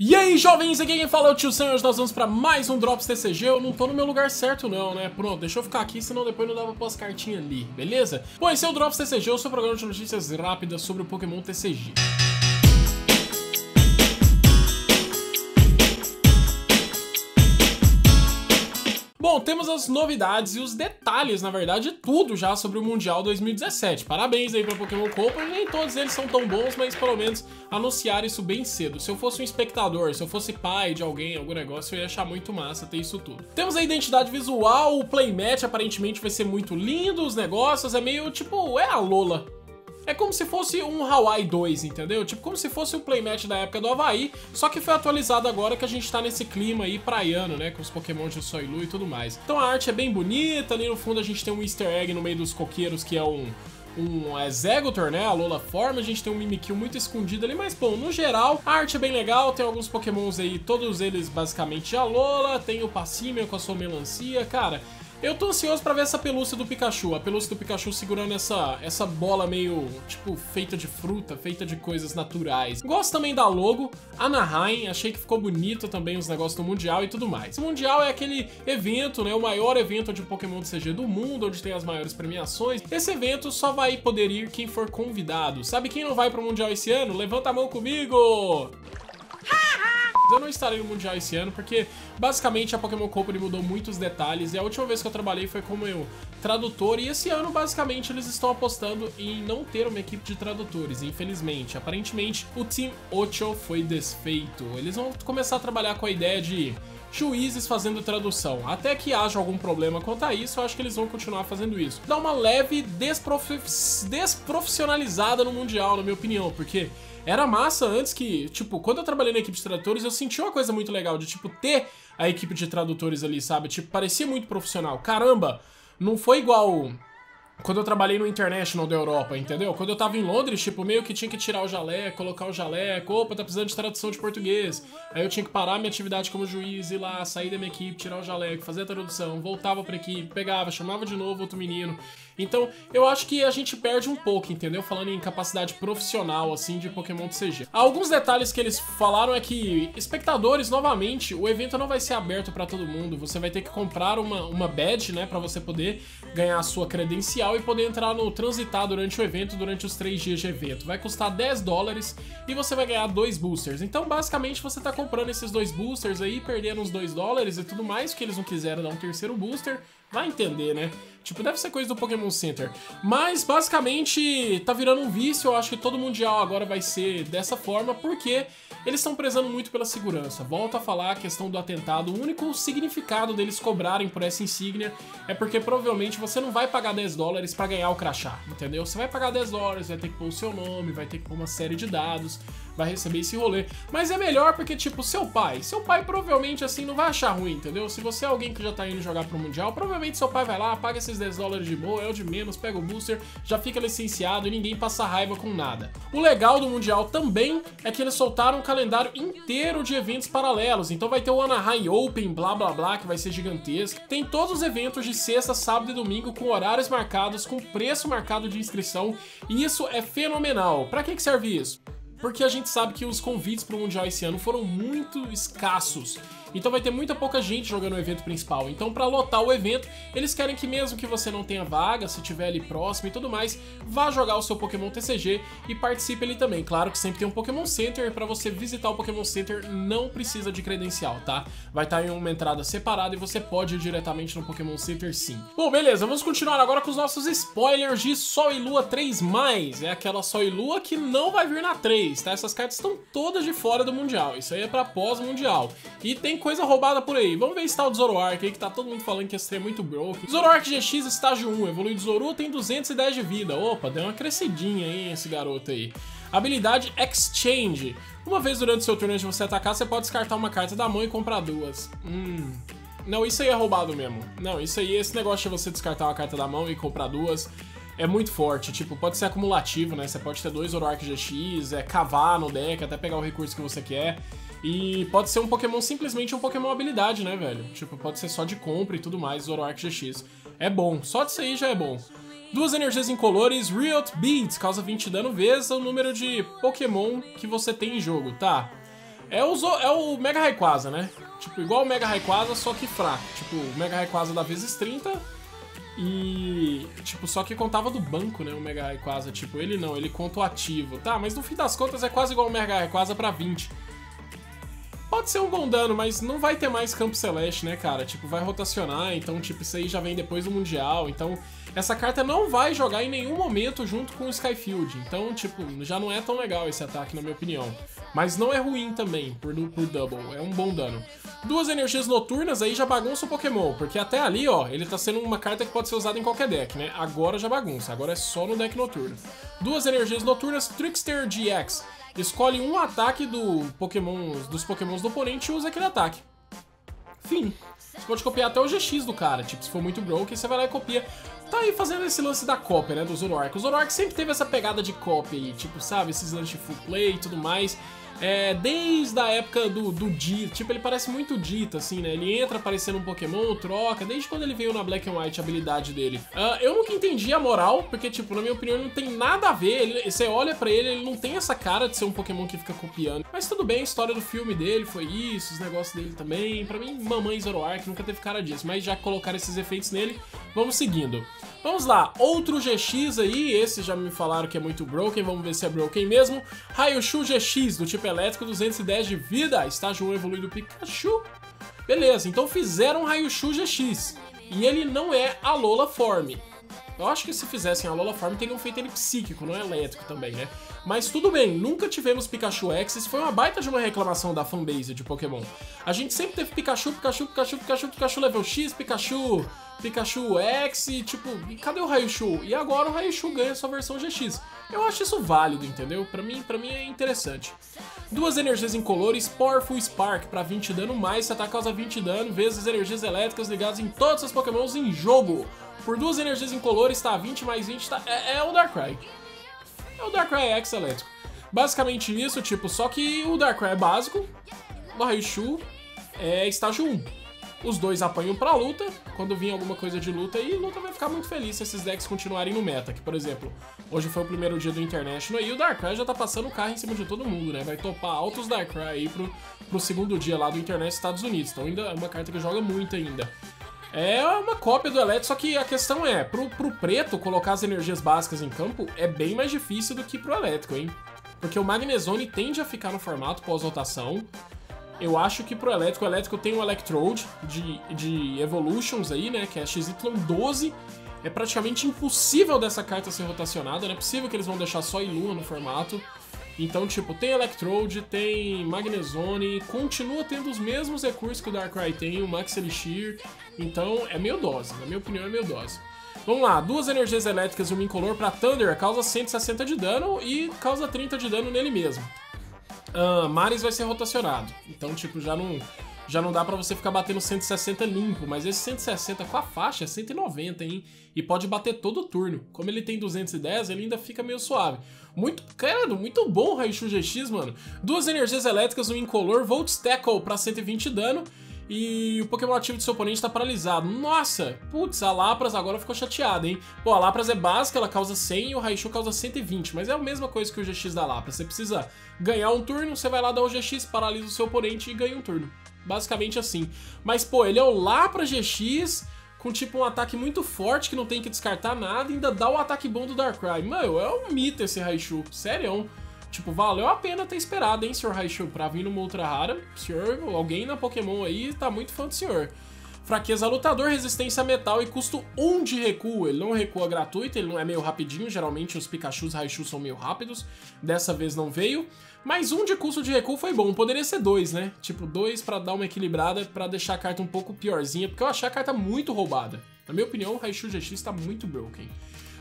E aí, jovens, aqui quem fala é o Tio Sam, hoje nós vamos pra mais um Drops TCG, eu não tô no meu lugar certo não, né? Pronto, deixa eu ficar aqui, senão depois não dá pra pôr as cartinhas ali, beleza? Bom, esse é o Drops TCG, o seu programa de notícias rápidas sobre o Pokémon TCG. Bom, temos as novidades e os detalhes, na verdade, tudo já sobre o Mundial 2017. Parabéns aí pra Pokémon Company, nem todos eles são tão bons, mas pelo menos anunciaram isso bem cedo. Se eu fosse um espectador, se eu fosse pai de alguém, algum negócio, eu ia achar muito massa ter isso tudo. Temos a identidade visual, o playmatch aparentemente vai ser muito lindo, os negócios, é meio tipo, é a Lola, é como se fosse um Hawaii 2, entendeu? Tipo, como se fosse um playmatch da época do Havaí, só que foi atualizado agora que a gente tá nesse clima aí praiano, né? Com os Pokémon de Soilu e tudo mais. Então a arte é bem bonita, ali no fundo a gente tem um easter egg no meio dos coqueiros que é um um é, Zegotor, né, a Lola Forma, a gente tem um Mimikyu muito escondido ali, mas bom, no geral, a arte é bem legal, tem alguns pokémons aí, todos eles basicamente a Lola, tem o Passimian com a sua melancia, cara, eu tô ansioso pra ver essa pelúcia do Pikachu, a pelúcia do Pikachu segurando essa, essa bola meio, tipo, feita de fruta, feita de coisas naturais. Gosto também da logo, Anaheim, achei que ficou bonito também os negócios do Mundial e tudo mais. O Mundial é aquele evento, né, o maior evento de Pokémon CG do mundo, onde tem as maiores premiações. Esse evento só vai poder ir quem for convidado. Sabe quem não vai pro Mundial esse ano? Levanta a mão comigo! Eu não estarei no Mundial esse ano porque basicamente a Pokémon Company mudou muitos detalhes e a última vez que eu trabalhei foi como eu tradutor e esse ano basicamente eles estão apostando em não ter uma equipe de tradutores, infelizmente. Aparentemente o Team Ocho foi desfeito. Eles vão começar a trabalhar com a ideia de juízes fazendo tradução. Até que haja algum problema quanto a isso, eu acho que eles vão continuar fazendo isso. Dá uma leve desprof... desprofissionalizada no Mundial, na minha opinião, porque era massa antes que, tipo, quando eu trabalhei na equipe de tradutores, eu senti uma coisa muito legal de, tipo, ter a equipe de tradutores ali, sabe? Tipo, parecia muito profissional. Caramba, não foi igual quando eu trabalhei no International da Europa, entendeu? Quando eu tava em Londres, tipo, meio que tinha que tirar o jaleco, colocar o jaleco, opa, tá precisando de tradução de português. Aí eu tinha que parar minha atividade como juiz, ir lá, sair da minha equipe, tirar o jaleco, fazer a tradução, voltava pra equipe, pegava, chamava de novo outro menino. Então, eu acho que a gente perde um pouco, entendeu? Falando em capacidade profissional, assim, de Pokémon CG. Alguns detalhes que eles falaram é que, espectadores, novamente, o evento não vai ser aberto para todo mundo. Você vai ter que comprar uma, uma badge, né, para você poder ganhar a sua credencial e poder entrar no transitar durante o evento, durante os três dias de evento. Vai custar 10 dólares e você vai ganhar dois boosters. Então, basicamente, você tá comprando esses dois boosters aí, perdendo os 2 dólares e tudo mais, que eles não quiseram dar um terceiro booster. Vai entender, né? Tipo, deve ser coisa do Pokémon Center. Mas, basicamente, tá virando um vício. Eu acho que todo Mundial agora vai ser dessa forma, porque eles estão prezando muito pela segurança. Volto a falar a questão do atentado. O único significado deles cobrarem por essa insígnia é porque provavelmente você não vai pagar 10 dólares para ganhar o crachá, entendeu? Você vai pagar 10 dólares, vai ter que pôr o seu nome, vai ter que pôr uma série de dados vai receber esse rolê. Mas é melhor porque, tipo, seu pai, seu pai provavelmente, assim, não vai achar ruim, entendeu? Se você é alguém que já tá indo jogar pro Mundial, provavelmente seu pai vai lá, paga esses 10 dólares de boa, é o de menos, pega o booster, já fica licenciado e ninguém passa raiva com nada. O legal do Mundial também é que eles soltaram um calendário inteiro de eventos paralelos, então vai ter o Anaheim Open, blá blá blá, que vai ser gigantesco. Tem todos os eventos de sexta, sábado e domingo com horários marcados, com preço marcado de inscrição, e isso é fenomenal. Pra que, que serve isso? Porque a gente sabe que os convites para o Mundial esse ano foram muito escassos. Então vai ter muita pouca gente jogando o evento principal. Então para lotar o evento, eles querem que mesmo que você não tenha vaga, se tiver ali próximo e tudo mais, vá jogar o seu Pokémon TCG e participe ali também. Claro que sempre tem um Pokémon Center, para você visitar o Pokémon Center não precisa de credencial, tá? Vai estar em uma entrada separada e você pode ir diretamente no Pokémon Center sim. Bom, beleza, vamos continuar agora com os nossos spoilers de Sol e Lua 3+. É aquela Sol e Lua que não vai vir na 3, tá? Essas cartas estão todas de fora do Mundial, isso aí é para pós-Mundial. E tem coisa roubada por aí. Vamos ver esse tal do Zoroark aí, que tá todo mundo falando que esse é muito broke. Zoroark GX estágio 1, evoluído Zoru, tem 210 de vida. Opa, deu uma crescidinha aí esse garoto aí. Habilidade Exchange. Uma vez durante seu turno de você atacar, você pode descartar uma carta da mão e comprar duas. Hum... Não, isso aí é roubado mesmo. Não, isso aí, esse negócio de você descartar uma carta da mão e comprar duas é muito forte. Tipo, pode ser acumulativo, né? Você pode ter dois Zoroark GX, é cavar no deck, até pegar o recurso que você quer. E pode ser um Pokémon simplesmente um Pokémon habilidade, né, velho? Tipo, pode ser só de compra e tudo mais, Zoroark GX. É bom, só disso aí já é bom. Duas energias incolores, Riot Beats, causa 20 dano vezes o número de Pokémon que você tem em jogo, tá? É o, Zo- é o Mega Rayquaza, né? Tipo, igual o Mega Rayquaza, só que fraco. Tipo, o Mega Rayquaza dá vezes 30 e... Tipo, só que contava do banco, né? O Mega Rayquaza. Tipo, ele não, ele conta o ativo. Tá, mas no fim das contas é quase igual o Mega Rayquaza pra 20. Pode ser um bom dano, mas não vai ter mais campo celeste, né, cara? Tipo, vai rotacionar, então, tipo, isso aí já vem depois do Mundial. Então, essa carta não vai jogar em nenhum momento junto com o Skyfield. Então, tipo, já não é tão legal esse ataque, na minha opinião. Mas não é ruim também, por, por double. É um bom dano. Duas energias noturnas aí já bagunça o Pokémon, porque até ali, ó, ele tá sendo uma carta que pode ser usada em qualquer deck, né? Agora já bagunça, agora é só no deck noturno. Duas energias noturnas, Trickster GX. Escolhe um ataque do Pokémon, dos Pokémons do oponente e usa aquele ataque. Fim. Você pode copiar até o GX do cara, tipo, se for muito broken, você vai lá e copia. Tá aí fazendo esse lance da cópia, né, do Zoroark. O Zoroark sempre teve essa pegada de cópia aí, tipo, sabe, esses lances de full play e tudo mais. É, desde a época do, do tipo, ele parece muito Dita, assim, né? Ele entra aparecendo um Pokémon, troca, desde quando ele veio na Black and White, a habilidade dele. Ah, eu nunca entendi a moral, porque, tipo, na minha opinião, não tem nada a ver. Ele, você olha pra ele, ele não tem essa cara de ser um Pokémon que fica copiando. Mas tudo bem, a história do filme dele foi isso, os negócios dele também. Pra mim, Mamãe Zoroark nunca teve cara disso. Mas já colocaram esses efeitos nele, vamos seguindo. Vamos lá, outro GX aí, esse já me falaram que é muito broken, vamos ver se é broken mesmo. Raichu GX, do tipo elétrico, 210 de vida, estágio 1 evoluído Pikachu. Beleza, então fizeram um Raichu GX, e ele não é a Lola Form. Eu acho que se fizessem a Lola Form, teriam feito ele psíquico, não elétrico também, né? Mas tudo bem, nunca tivemos Pikachu X, isso foi uma baita de uma reclamação da fanbase de Pokémon. A gente sempre teve Pikachu, Pikachu, Pikachu, Pikachu, Pikachu level X, Pikachu, Pikachu X, e tipo, e cadê o Raichu? E agora o Raichu ganha sua versão GX. Eu acho isso válido, entendeu? Pra mim, pra mim é interessante. Duas energias incolores, Powerful Spark para 20 dano, mais se ataque causa 20 dano, vezes energias elétricas ligadas em todos os pokémons em jogo. Por duas energias incolores, tá 20 mais 20, tá, é, é o Darkrai. É o Darkrai X elétrico. Basicamente isso, tipo, só que o Darkrai é básico, o Raichu é estágio 1. Os dois apanham pra luta, quando vir alguma coisa de luta, e luta vai ficar muito feliz se esses decks continuarem no meta. Que, por exemplo, hoje foi o primeiro dia do International e o Darkrai já tá passando o carro em cima de todo mundo, né? Vai topar altos Darkrai aí pro, pro segundo dia lá do Internet Estados Unidos. Então ainda é uma carta que joga muito ainda. É uma cópia do Elétrico, só que a questão é, pro, pro preto colocar as energias básicas em campo é bem mais difícil do que pro elétrico, hein? Porque o Magnezone tende a ficar no formato pós-rotação. Eu acho que pro elétrico, o elétrico tem um Electrode de, de Evolutions aí, né? Que é XY12. É praticamente impossível dessa carta ser rotacionada, não é possível que eles vão deixar só Ilua no formato. Então, tipo, tem Electrode, tem Magnezone, continua tendo os mesmos recursos que o Darkrai tem, o Max Elixir. Então, é meio dose, na minha opinião é meio dose. Vamos lá, duas energias elétricas e uma incolor pra Thunder causa 160 de dano e causa 30 de dano nele mesmo. Uh, Maris vai ser rotacionado, então, tipo, já não, já não dá pra você ficar batendo 160 limpo, mas esse 160 com a faixa é 190, hein? E pode bater todo turno. Como ele tem 210, ele ainda fica meio suave. Muito, cara, muito bom o Raichu GX, mano. Duas energias elétricas, um incolor, Volt Tackle pra 120 dano. E o Pokémon ativo do seu oponente tá paralisado. Nossa! Putz, a Lapras agora ficou chateada, hein? Pô, a Lapras é básica, ela causa 100 e o Raichu causa 120. Mas é a mesma coisa que o GX da Lapras. Você precisa ganhar um turno, você vai lá dar o GX, paralisa o seu oponente e ganha um turno. Basicamente assim. Mas, pô, ele é o Lapras GX com tipo um ataque muito forte que não tem que descartar nada e ainda dá o ataque bom do Darkrai. Mano, é um mito esse Raichu. Sério. Tipo, valeu a pena ter esperado, hein, Sr. Raichu, pra vir numa ultra rara. Senhor, alguém na Pokémon aí tá muito fã do senhor. Fraqueza lutador, resistência metal e custo 1 de recuo. Ele não recua gratuito, ele não é meio rapidinho. Geralmente os Pikachus Raichu são meio rápidos. Dessa vez não veio. Mas um de custo de recuo foi bom. Poderia ser dois, né? Tipo, dois pra dar uma equilibrada, pra deixar a carta um pouco piorzinha. Porque eu achei a carta muito roubada. Na minha opinião, o Raichu GX tá muito broken.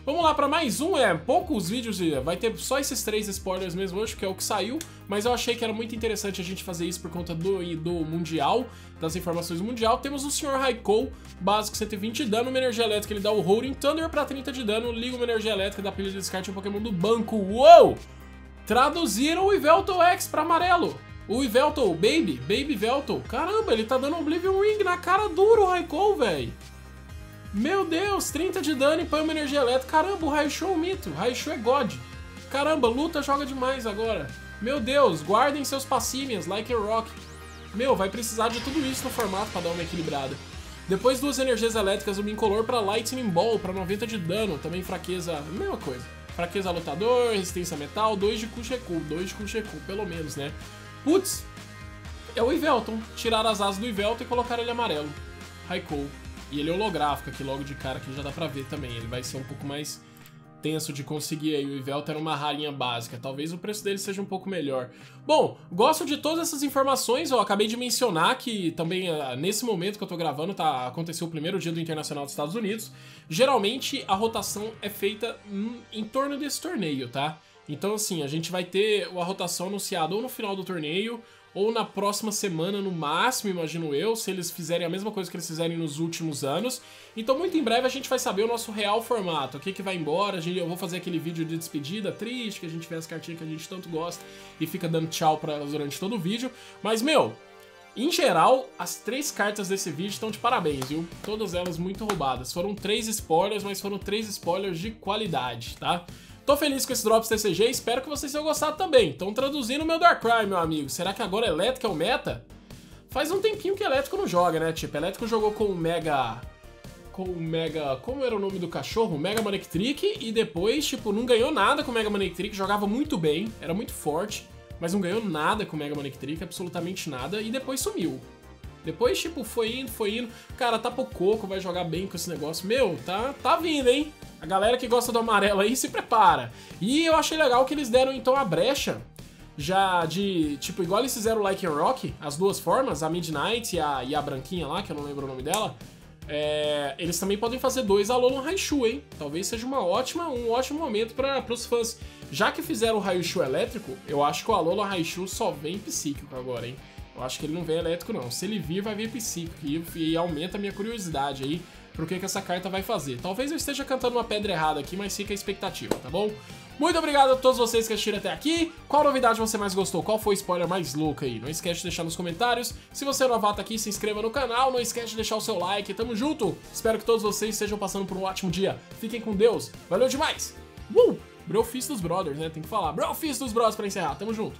Vamos lá para mais um, é poucos vídeos, vai ter só esses três spoilers mesmo hoje, que é o que saiu, mas eu achei que era muito interessante a gente fazer isso por conta do, do Mundial, das informações do Mundial. Temos o Sr. Raikou, básico 120 de dano, uma energia elétrica, ele dá o Holding Thunder para 30 de dano, liga uma energia elétrica da pilha de descarte um Pokémon do banco. Uou! Traduziram o Yveltal X para amarelo. O Yveltal, Baby, Baby Veltal. Caramba, ele tá dando Oblivion Ring na cara duro, o Raikou, velho. Meu Deus, 30 de dano e põe uma energia elétrica. Caramba, o Raichu é um mito. O Raichu é God. Caramba, luta joga demais agora. Meu Deus, guardem seus passímias, like a rock. Meu, vai precisar de tudo isso no formato pra dar uma equilibrada. Depois duas energias elétricas, uma incolor para Lightning Ball, para 90 de dano, também fraqueza, mesma coisa. Fraqueza lutador, resistência metal, 2 de Kusheku, 2 de Kusheku, pelo menos, né? Putz, é o Ivelton. Tiraram as asas do Ivelton e colocaram ele amarelo. Raikou. E ele é holográfico aqui logo de cara, que já dá pra ver também. Ele vai ser um pouco mais tenso de conseguir aí. O Ivelta era uma rarinha básica. Talvez o preço dele seja um pouco melhor. Bom, gosto de todas essas informações. Eu acabei de mencionar que também, ah, nesse momento que eu tô gravando, tá, aconteceu o primeiro dia do Internacional dos Estados Unidos. Geralmente, a rotação é feita em torno desse torneio, tá? Então, assim, a gente vai ter a rotação anunciada ou no final do torneio ou na próxima semana no máximo, imagino eu, se eles fizerem a mesma coisa que eles fizerem nos últimos anos. Então muito em breve a gente vai saber o nosso real formato, o que que vai embora, eu vou fazer aquele vídeo de despedida triste, que a gente vê as cartinhas que a gente tanto gosta e fica dando tchau pra elas durante todo o vídeo. Mas, meu, em geral, as três cartas desse vídeo estão de parabéns, viu? Todas elas muito roubadas. Foram três spoilers, mas foram três spoilers de qualidade, tá? Tô feliz com esse Drops TCG, espero que vocês tenham gostado também. Estão traduzindo meu Darkrai, meu amigo. Será que agora Elétrico é o meta? Faz um tempinho que Elétrico não joga, né? Tipo, Elétrico jogou com o Mega... Com o Mega... Como era o nome do cachorro? Mega Manectric. E depois, tipo, não ganhou nada com o Mega Manectric. Jogava muito bem, era muito forte. Mas não ganhou nada com o Mega Manectric, absolutamente nada. E depois sumiu. Depois, tipo, foi indo, foi indo. Cara, tá pouco, vai jogar bem com esse negócio. Meu, tá, tá vindo, hein? A galera que gosta do amarelo aí se prepara. E eu achei legal que eles deram então a brecha já de, tipo, igual eles fizeram Like a Rock, as duas formas, a Midnight e a, e a branquinha lá, que eu não lembro o nome dela, é, eles também podem fazer dois Alolan Raichu, hein? Talvez seja uma ótima, um ótimo momento para os fãs. Já que fizeram o Raichu elétrico, eu acho que o Alolan Raichu só vem psíquico agora, hein? Eu acho que ele não vem elétrico, não. Se ele vir, vai vir psíquico. E, e aumenta a minha curiosidade aí pro que, que essa carta vai fazer. Talvez eu esteja cantando uma pedra errada aqui, mas fica a expectativa, tá bom? Muito obrigado a todos vocês que assistiram até aqui. Qual novidade você mais gostou? Qual foi o spoiler mais louco aí? Não esquece de deixar nos comentários. Se você é novato aqui, se inscreva no canal. Não esquece de deixar o seu like. Tamo junto. Espero que todos vocês estejam passando por um ótimo dia. Fiquem com Deus. Valeu demais. Uh! Brofist dos Brothers, né? Tem que falar. Brofist dos Brothers pra encerrar. Tamo junto.